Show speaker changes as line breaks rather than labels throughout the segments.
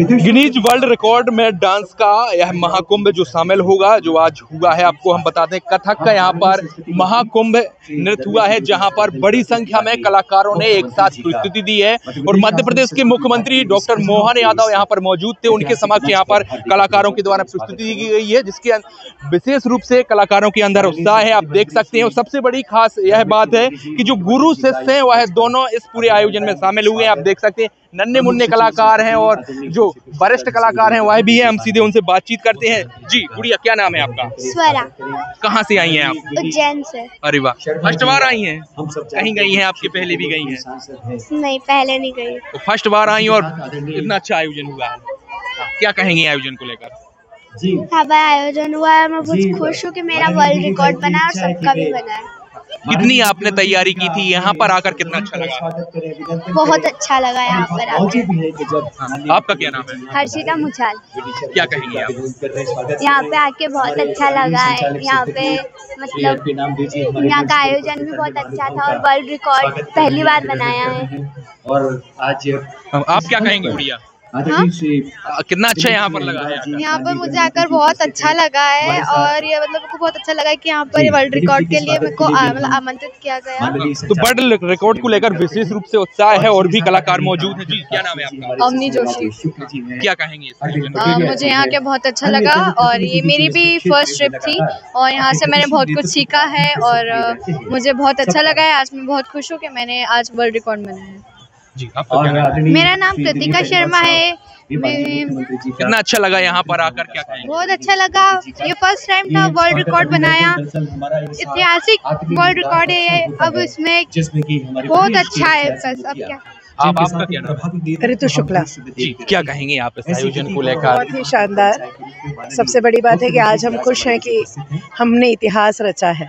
Guinness world record में dance का यह महाकुंभ जो शामिल होगा, जो आज हुआ है, आपको हम बताते हैं कथक का यहाँ पर महाकुंभ नृत्य हुआ है, जहाँ पर बड़ी संख्या में कलाकारों ने एक साथ प्रस्तुति दी है। और मध्य प्रदेश के मुख्यमंत्री डॉक्टर मोहन यादव यहाँ पर मौजूद थे, उनके समक्ष यहाँ पर कलाकारों के द्वारा प्रस्तुति दी गई है, जिसके अं- विशेष रूप से कलाकारों के अंदर उत्साह है, आप देख सकते हैं। सबसे बड़ी खास यह बात है कि जो गुरु शिष्य हैं, वह दोनों इस पूरे आयोजन में शामिल हुए हैं, आप देख सकते हैं। नन्हे मुन्ने कलाकार हैं और जो वरिष्ठ कलाकार हैं वह भी है हम सीधे उनसे बातचीत करते हैं। जी गुड़िया क्या नाम है आपका?
स्वरा।
कहाँ से आई हैं आप?
उज्जैन से।
अरे वाह फ़र्स्ट बार आई हैं? कहीं गई हैं आपके पहले भी गई हैं?
नहीं पहले नहीं गई।
तो फ़र्स्ट बार आई और इतना अच्छा आयोजन हुआ क्या कहेंगे आयोजन को लेकर?
हमारा आयोजन हुआ है मैं बहुत खुश हूँ कि मेरा वर्ल्ड रिकॉर्ड बना और सबका भी बना है।
कितनी आपने तैयारी की थी? यहाँ पर आकर कितना अच्छा लगा?
बहुत अच्छा लगा यहाँ पर
आपका क्या नाम है?
हर्षिता मुछाल
क्या कहेंगे आप?
यहाँ पे आके बहुत अच्छा लगा है। यहाँ पे मतलब यहाँ का आयोजन भी बहुत अच्छा था और वर्ल्ड रिकॉर्ड पहली बार बनाया है।
और आज
आप क्या कहेंगे गुड़िया? आ, कितना अच्छा यहाँ पर लगा है।
यहाँ पर मुझे आकर बहुत अच्छा लगा है और ये मतलब मेरे को बहुत अच्छा लगा है कि यहाँ पर ये वर्ल्ड रिकॉर्ड के लिए मेरे को मतलब आमंत्रित किया गया।
तो वर्ल्ड रिकॉर्ड को लेकर विशेष रूप से उत्साह है और भी कलाकार मौजूद हैं। जी क्या नाम है आपका?
अवनी जोशी।
क्या कहेंगे को?
मुझे यहाँ के बहुत अच्छा लगा और ये मेरी भी फ़र्स्ट ट्रिप थी और यहाँ से मैंने बहुत कुछ सीखा है और मुझे बहुत अच्छा लगा है। आज मैं बहुत खुश हूँ कि मैंने आज वर्ल्ड रिकॉर्ड बनाया है।
जी आपका है?
मेरा नाम कृतिका शर्मा है।
कितना अच्छा लगा यहाँ पर आकर क्या
बहुत अच्छा लगा। ये फ़र्स्ट टाइम था वर्ल्ड रिकॉर्ड बनाया। ऐतिहासिक वर्ल्ड रिकॉर्ड है अब इसमें बहुत अच्छा है बस अब क्या?
आप आपका क्या नाम?
ऋतु शुक्ला।
जी क्या कहेंगे आप इस आयोजन को लेकर?
बहुत ही शानदार। सबसे बड़ी बात है कि आज हम खुश हैं कि हमने इतिहास रचा है।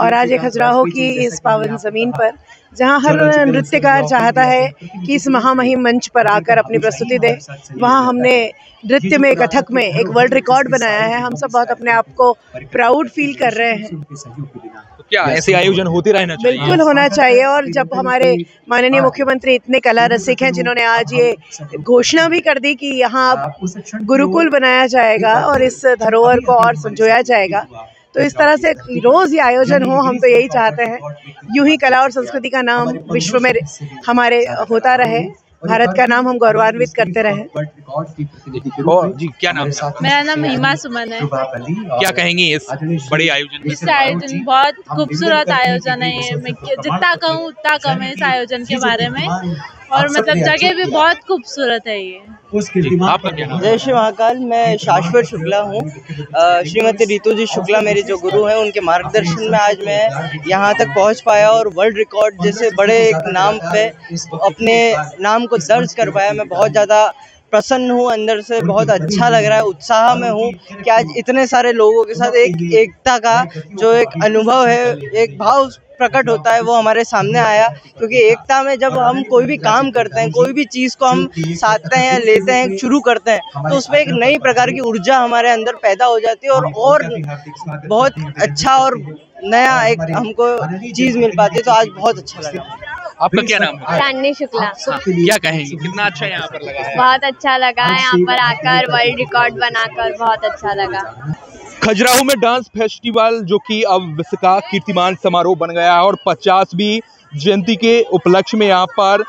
और आज एक खजुराहो की इस पावन ज़मीन पर जहाँ हर नृत्यकार चाहता है। कि इस महामहिम मंच पर आकर अपनी प्रस्तुति दे। वहाँ हमने नृत्य में कथक में एक वर्ल्ड रिकॉर्ड बनाया है। हम सब बहुत अपने आप को प्राउड फील कर रहे हैं।
तो क्या ऐसे आयोजन होते रहना चाहिए?
बिल्कुल होना चाहिए और जब हमारे माननीय मुख्यमंत्री इतने कला रसिक हैं जिन्होंने आज ये घोषणा भी कर दी कि यहाँ गुरुकुल बनाया जाएगा और इस धरोहर को और संजोया जाएगा। तो इस तरह से रोज ये आयोजन हो हम तो यही चाहते हैं। यूँ ही कला और संस्कृति का नाम विश्व में हमारे होता रहे। भारत का नाम हम गौरवान्वित करते रहे।
और जी क्या नाम है
मेरा नाम महिमा सुमन है।
क्या कहेंगे इस बड़े आयोजन
इस आयोजन बहुत खूबसूरत आयोजन है मैं जितना कहूँ उतना कम है इस आयोजन के बारे में। और मतलब जगह भी बहुत खूबसूरत है ये।
जय श्री महाकाल मैं शाश्वत शुक्ला हूँ। श्रीमती रितु जी शुक्ला मेरे जो गुरु हैं उनके मार्गदर्शन में आज मैं यहाँ तक पहुँच पाया और वर्ल्ड रिकॉर्ड जैसे बड़े एक नाम पे अपने नाम को दर्ज कर पाया। मैं बहुत ज़्यादा प्रसन्न हूँ अंदर से बहुत अच्छा लग रहा है उत्साह में हूँ कि आज इतने सारे लोगों के साथ एक एकता का जो एक अनुभव है एक भाव प्रकट होता है वो हमारे सामने आया। क्योंकि एकता में जब हम कोई भी काम करते हैं कोई भी चीज़ को हम साधते हैं लेते हैं शुरू करते हैं तो उसमें एक नई प्रकार की ऊर्जा हमारे अंदर पैदा हो जाती है और और बहुत अच्छा और नया एक हमको चीज़ मिल पाती है तो आज बहुत अच्छा लगा।
आपका क्या नाम? है
चांदनी शुक्ला।
क्या कहेंगे? कितना अच्छा यहाँ पर लगा है।
बहुत अच्छा लगा यहाँ पर आकर वर्ल्ड रिकॉर्ड बनाकर बहुत अच्छा लगा।
खजुराहो में डांस फेस्टिवल, जो कि अब विश्व का कीर्तिमान समारोह बन गया है और पचासवीं जयंती के उपलक्ष्य में यहाँ पर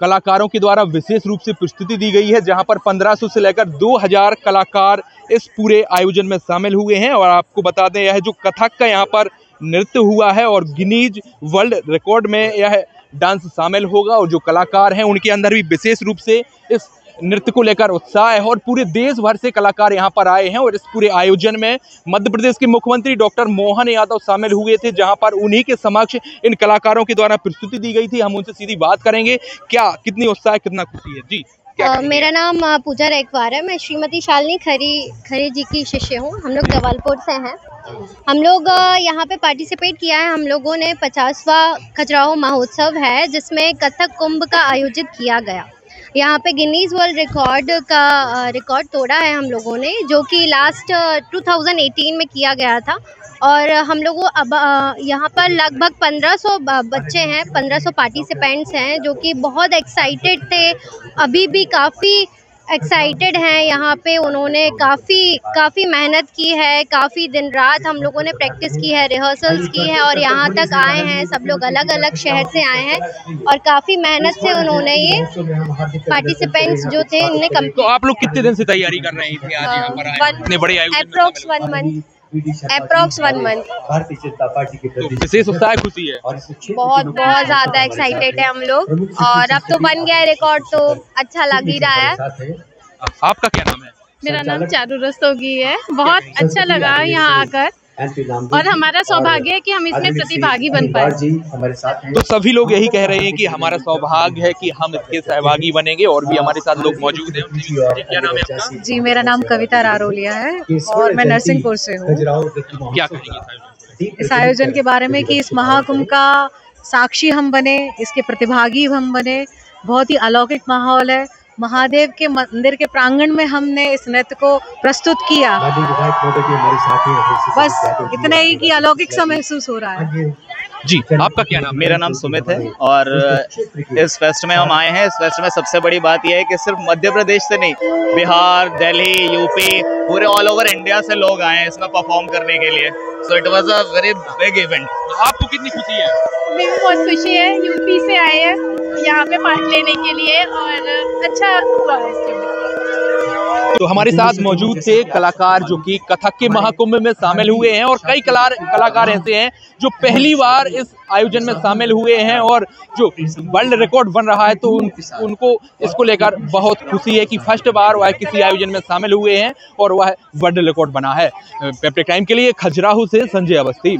कलाकारों के द्वारा विशेष रूप से प्रस्तुति दी गई है, जहाँ पर 1500 से लेकर 2000 कलाकार इस पूरे आयोजन में शामिल हुए हैं। और आपको बता दें, यह जो कथक का यहाँ पर नृत्य हुआ है और गिनीज वर्ल्ड रिकॉर्ड में यह डांस शामिल होगा और जो कलाकार हैं, उनके अंदर भी विशेष रूप से इस नृत्य को लेकर उत्साह है और पूरे देश भर से कलाकार यहाँ पर आए हैं और इस पूरे आयोजन में मध्य प्रदेश के मुख्यमंत्री डॉक्टर मोहन यादव शामिल हुए थे जहाँ पर उन्हीं के समक्ष इन कलाकारों के द्वारा प्रस्तुति दी गई थी। हम उनसे सीधी बात करेंगे। क्या कितनी उत्साह कितना खुशी है? जी कहेंगे?
मेरा नाम पूजा रेखवार है। मैं श्रीमती शालिनी खरी खरी जी की शिष्य हूँ। हम लोग जबलपुर से हैं। हम लोग यहाँ पे पार्टिसिपेट किया है। हम लोगों ने पचासवा खजुराहो महोत्सव है जिसमें कथक कुंभ का आयोजित किया गया। यहाँ पे गिनीज वर्ल्ड रिकॉर्ड का रिकॉर्ड तोड़ा है हम लोगों ने, जो कि लास्ट 2018 में किया गया था। और हम लोगों अब यहाँ पर लगभग 1500 ब- बच्चे हैं 1500 पार्टिसिपेंट्स हैं, जो कि बहुत एक्साइटेड थे। अभी भी काफ़ी एक्साइटेड हैं। यहाँ पे उन्होंने काफ़ी काफ़ी मेहनत की है काफ़ी दिन रात हम लोगों ने प्रैक्टिस की है रिहर्सल्स की है और यहाँ तक आए हैं। सब लोग अलग अलग शहर से आए हैं और काफ़ी मेहनत से उन्होंने ये पार्टिसिपेंट्स जो थे इनने कम
तो आप लोग कितने दिन से तैयारी कर रहे इतने बड़े
approx one month approx one month
Bharatiya Janata Party के प्रति
विशेष उत्साह खुशी है।
और
बहुत बहुत ज़्यादा एक्साइटेड है हम लोग। और अब तो बन गया है रिकॉर्ड तो अच्छा लग ही रहा है।
आपका क्या नाम है?
मेरा नाम चारू रस्तोगी है। बहुत अच्छा लगा यहाँ आकर। और हमारा सौभाग्य है कि हम इसमें प्रतिभागी बन पाए।
जी हमारे साथ हैं।
तो सभी लोग यही कह रहे हैं कि हमारा सौभाग्य है कि हम इसके सहभागी बनेंगे और भी हमारे साथ लोग मौजूद हैं।
जी
क्या नाम है
जी मेरा नाम कविता रारोलिया है और मैं नरसिंहपुर से हूँ।
क्या कहेंगे
इस आयोजन के बारे में कि इस महाकुंभ का साक्षी हम बने इसके प्रतिभागी हम बने। बहुत ही अलौकिक माहौल है। महादेव के मंदिर के प्रांगण में हमने इस नृत्य को प्रस्तुत किया। बस इतना ही कि अलौकिक सा महसूस हो रहा है।
जी आपका क्या नाम?
मेरा नाम सुमित है और इस फेस्ट में हम आए हैं। इस फेस्ट में सबसे बड़ी बात यह है कि सिर्फ़ मध्य प्रदेश से नहीं बिहार दिल्ली यूपी पूरे ऑल ओवर इंडिया से लोग आए हैं इसमें परफॉर्म करने के लिए। So it was a very big event
तो आपको कितनी खुशी है?
बहुत खुशी है यूपी से आए हैं। यहाँ पे पार्ट लेने के लिए और अच्छा हुआ है इसके लिए।
तो हमारे साथ मौजूद थे कलाकार जो कि कथक के महाकुंभ में शामिल हुए हैं और कई कलार कलाकार ऐसे हैं जो पहली बार इस आयोजन में शामिल हुए हैं और जो वर्ल्ड रिकॉर्ड बन रहा है तो उन, उनको इसको लेकर बहुत खुशी है कि फ़र्स्ट बार वह किसी आयोजन में शामिल हुए हैं और वह वर्ल्ड रिकॉर्ड बना है। पेप्टिक टाइम के लिए खजुराहो से संजय अवस्थी।